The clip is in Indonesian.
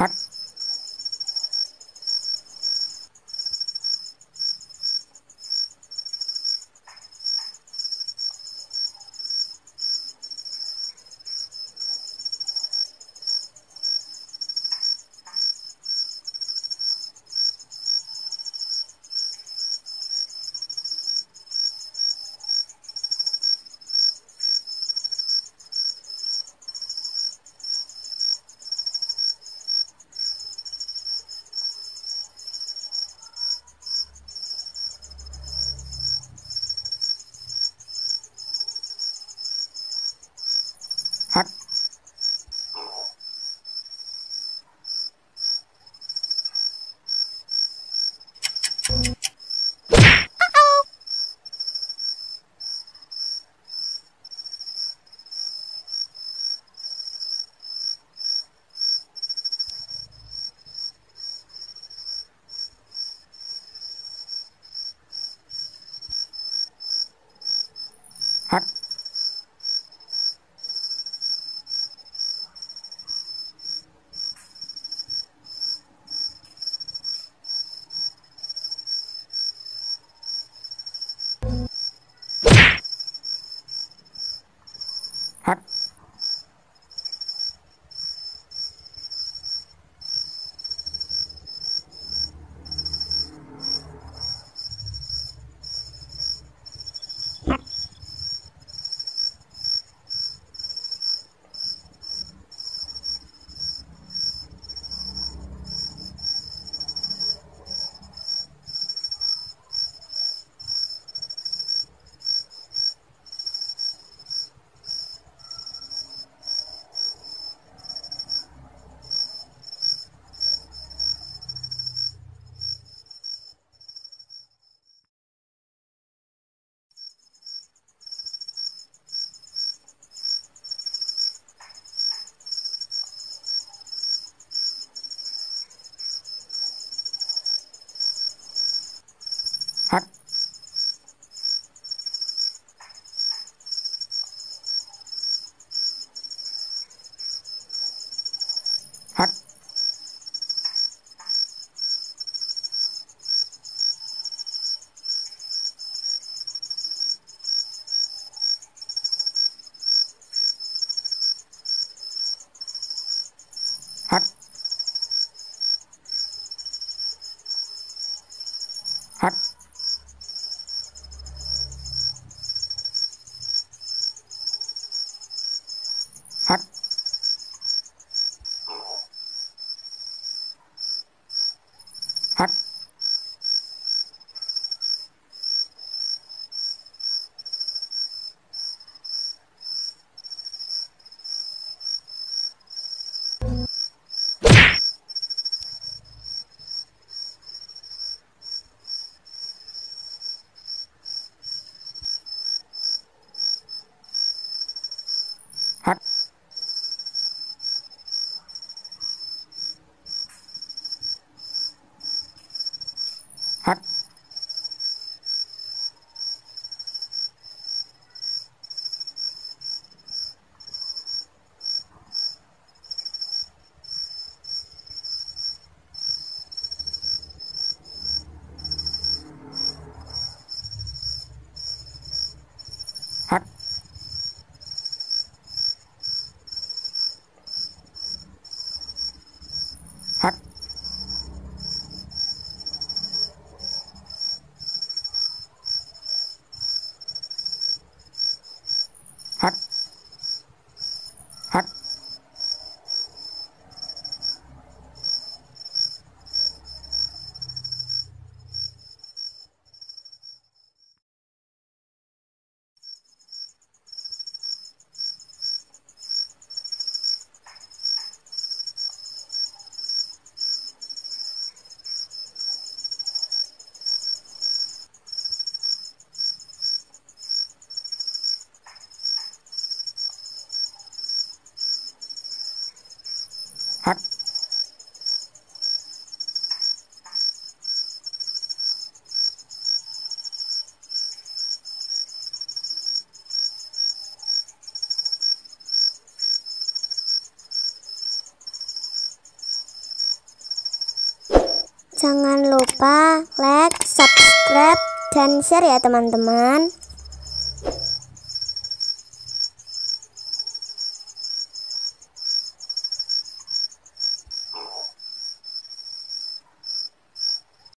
Hot Fuck. I, Hot Hot. Jangan lupa like, subscribe, dan share ya teman-teman.